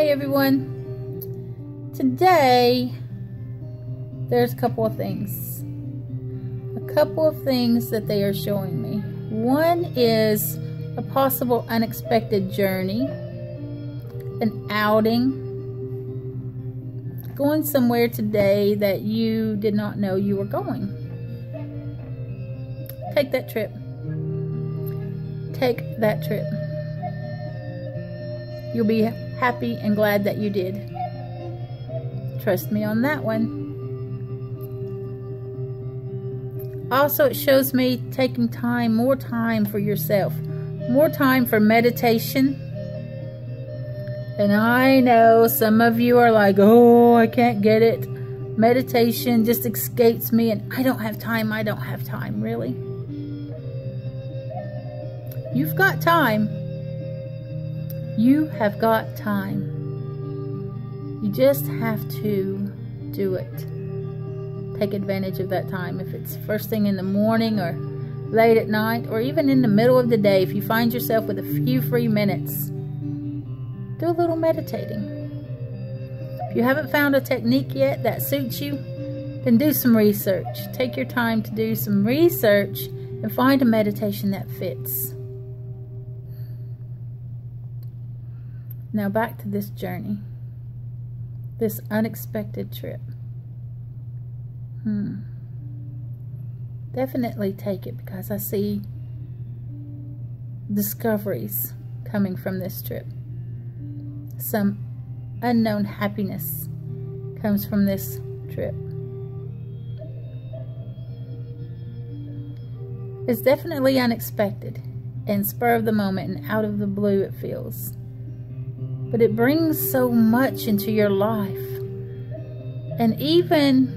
Hey everyone. Today, there's a couple of things. A couple of things that they are showing me. One is a possible unexpected journey, an outing, going somewhere today that you did not know you were going. Take that trip. Take that trip. You'll be happy and glad that you did. Trust me on that one. Also, it shows me taking time, more time for yourself, more time for meditation. And I know some of you are like, oh, I can't get it. Meditation just escapes me, and I don't have time. I don't have time, really. You've got time. You have got time. You just have to do it. Take advantage of that time. If it's first thing in the morning or late at night or even in the middle of the day, if you find yourself with a few free minutes, do a little meditating. If you haven't found a technique yet that suits you, then do some research. Take your time to do some research and find a meditation that fits. Now back to this journey, this unexpected trip. Hmm. Definitely take it because I see discoveries coming from this trip. Some unknown happiness comes from this trip. It's definitely unexpected and spur of the moment and out of the blue it feels but it brings so much into your life. And even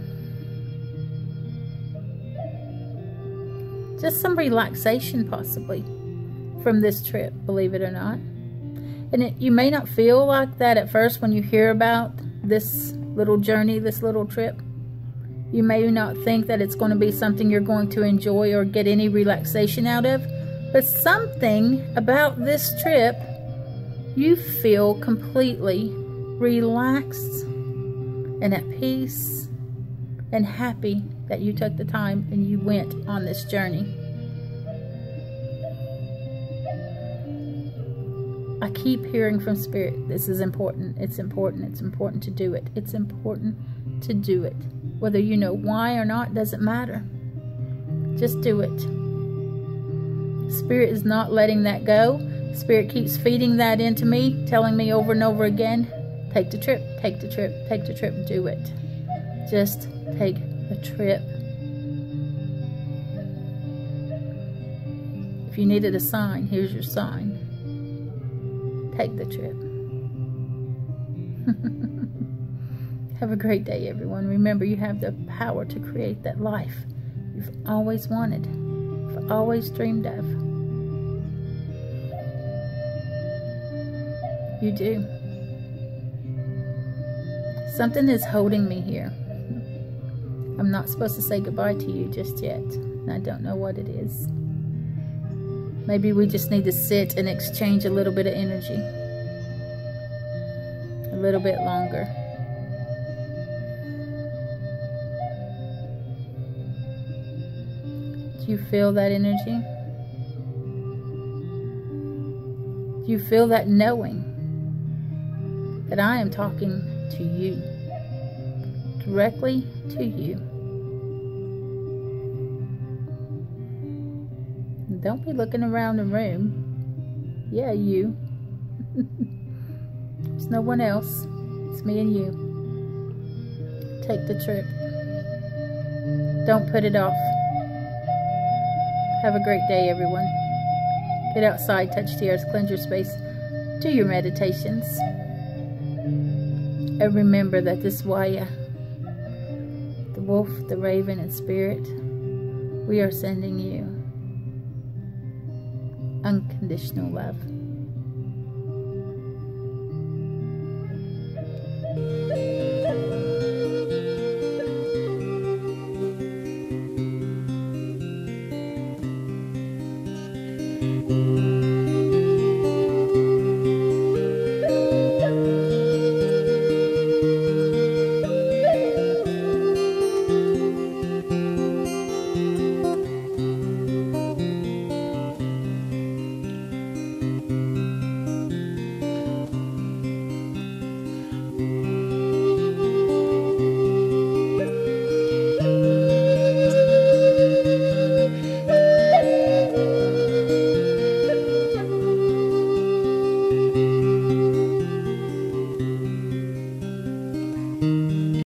just some relaxation possibly from this trip, believe it or not. And it, you may not feel like that at first when you hear about this little journey, this little trip. You may not think that it's going to be something you're going to enjoy or get any relaxation out of. But something about this trip you feel completely relaxed and at peace and happy that you took the time and you went on this journey. I keep hearing from Spirit, this is important, it's important, it's important to do it. It's important to do it. Whether you know why or not doesn't matter. Just do it. Spirit is not letting that go. Spirit keeps feeding that into me, telling me over and over again, take the trip, take the trip, take the trip, do it. Just take the trip. If you needed a sign, here's your sign. Take the trip. have a great day, everyone. Remember, you have the power to create that life you've always wanted, you've always dreamed of. You do. Something is holding me here. I'm not supposed to say goodbye to you just yet. I don't know what it is. Maybe we just need to sit and exchange a little bit of energy. A little bit longer. Do you feel that energy? Do you feel that knowing? That I am talking to you, directly to you. Don't be looking around the room. Yeah, you. There's no one else. It's me and you. Take the trip. Don't put it off. Have a great day, everyone. Get outside, touch the earth, cleanse your space. Do your meditations. And remember that this waya, the wolf, the raven, and spirit, we are sending you unconditional love.